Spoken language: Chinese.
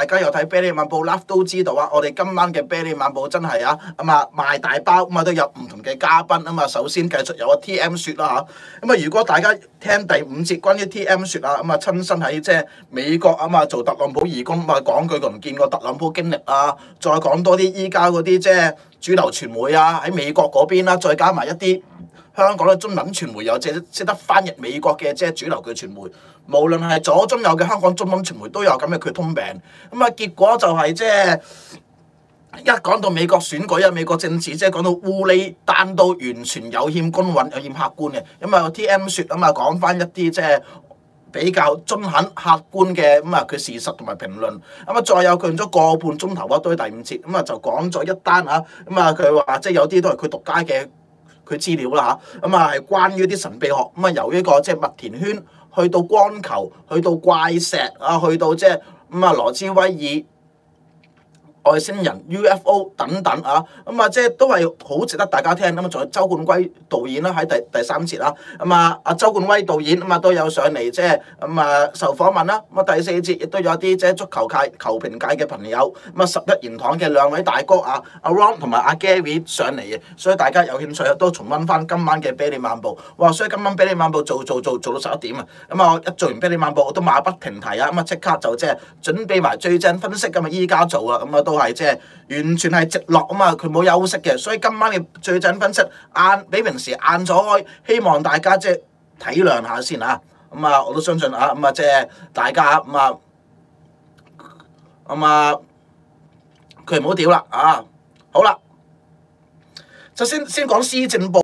大家有睇啤利漫步 Love 都知道啊，我哋今晚嘅啤利漫步真係啊，咁啊賣大包，咁啊都有唔同嘅嘉賓啊嘛。首先繼續有啊 T.M 雪啦嚇，咁啊如果大家聽第五節關於 T.M 雪啊，咁啊親身喺即係美國啊嘛做特朗普義工，咁啊講句唔見過特朗普經歷啊，再講多啲依家嗰啲即係主流傳媒啊喺美國嗰邊啦，再加埋一啲。香港嘅中文傳媒有即係識得翻譯美國嘅即係主流嘅傳媒，無論係左中右嘅香港中文傳媒都有咁嘅佢通病。咁啊結果就係即係一講到美國選舉啊、美國政治，即係講到烏哩單刀，完全有欠公允、有欠客觀嘅。咁啊 T.M 説啊嘛，講翻一啲即係。比較中肯客觀嘅咁啊，佢事實同埋評論咁啊，再有佢用咗個半鐘頭啊，對第五節咁啊，就講咗一單啊，咁啊，佢話即係有啲都係佢獨家嘅佢資料啦嚇，咁啊係關於啲神秘學咁啊，由呢個即係麥田圈去到光球，去到怪石啊，去到即係咁啊羅斯威爾。外星人 UFO 等等啊，咁啊即係都係好值得大家聽。咁啊，仲有周冠威導演啦，喺第第三節啦。咁啊，阿周冠威導演咁啊都有上嚟即係咁啊受訪問啦。咁啊第四節亦都有啲即係足球界球評界嘅朋友。咁啊十一言堂嘅兩位大哥啊，阿 Ron 同埋阿 Gary 上嚟嘅，所以大家有興趣都重温翻今晚嘅啤梨漫步。哇！所以今晚啤梨漫步做做做做到十一點啊。咁啊，一做完啤梨漫步我都馬不停蹄啊。咁啊即刻就即係準備埋最正分析咁啊，依家做啊。咁啊都都係即係完全係直落啊嘛，佢冇休息嘅，所以今晚嘅最準分析晏比平時晏咗開，希望大家即係體諒下先啊。咁啊，我都相信啊，咁啊即係大家咁啊，咁啊佢唔好屌啦啊！好啦，就先先講施政部。